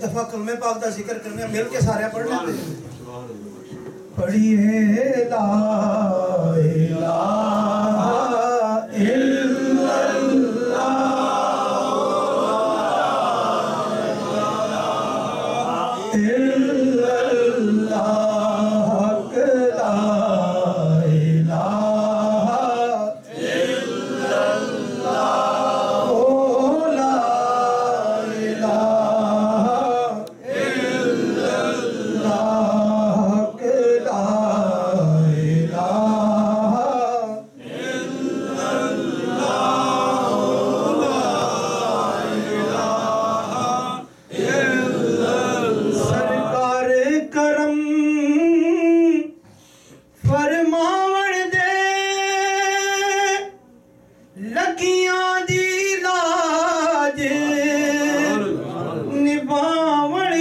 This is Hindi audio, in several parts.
एक दफ़ा कलमे पाक का ज़िक्र करने मिल के सारे पढ़ लेते हैं। पढ़िए ला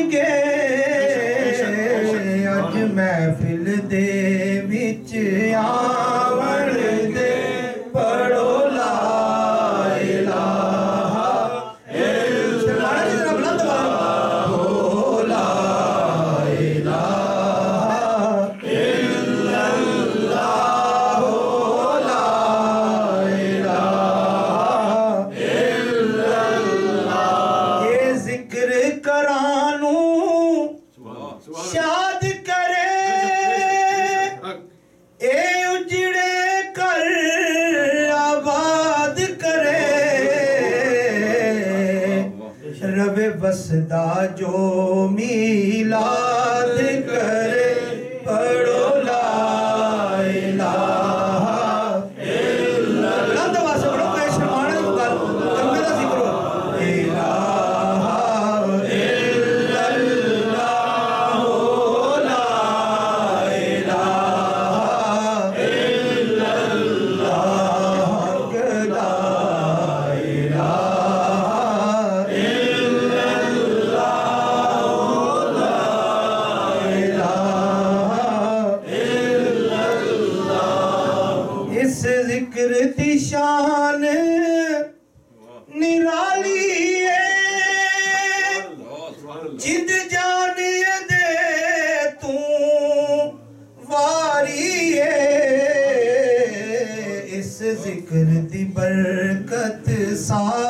drinking. तेरे करानू शाद करे। ए उजड़े कर, आबाद करे। रवे बसदा जो मिलाद करे, पड़ो विकृति शान। निराली जिद जानिए दे तू वारी है। इस ज़िक्र दी बरकत सा।